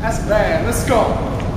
That's bad. Let's go.